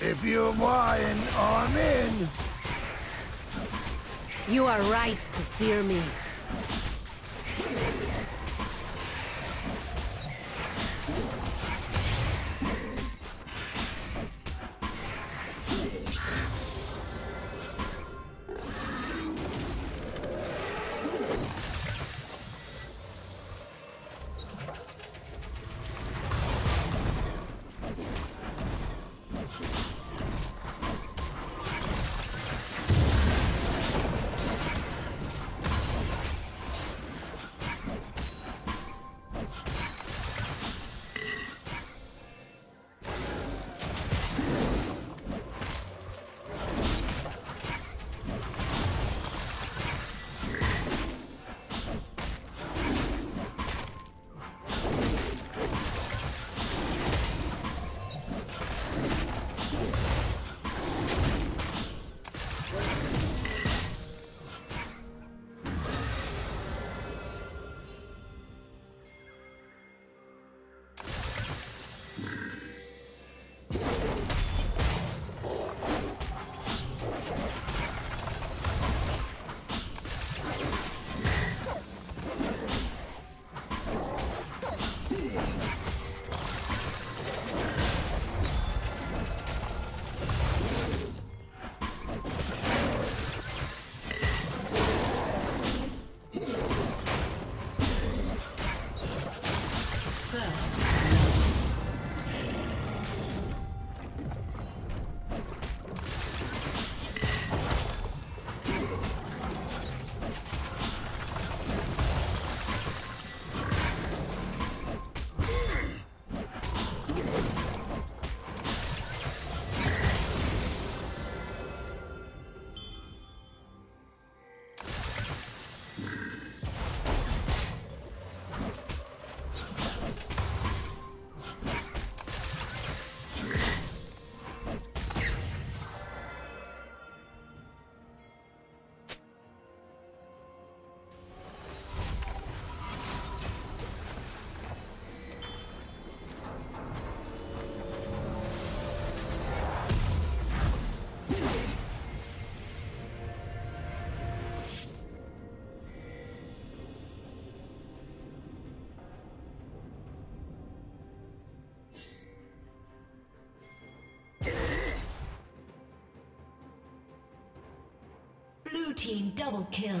If you whine, I'm in. You are right to fear me. Team double kill.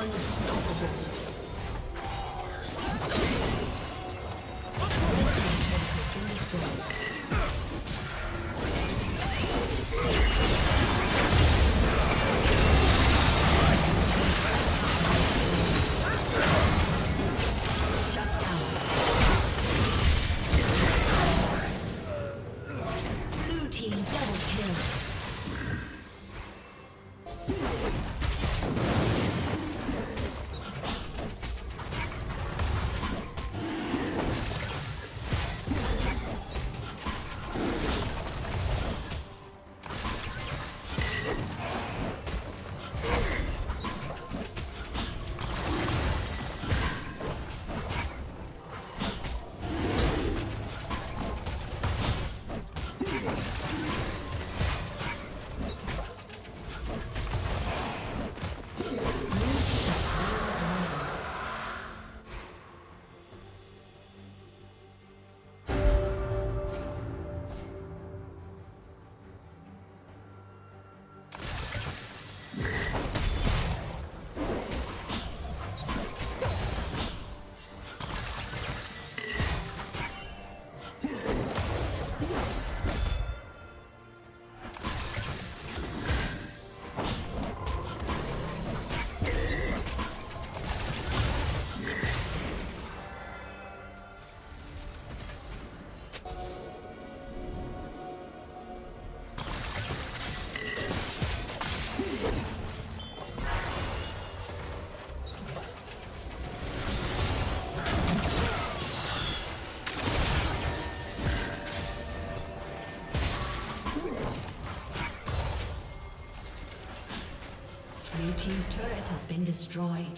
Unstoppable. Been destroyed.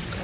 Turret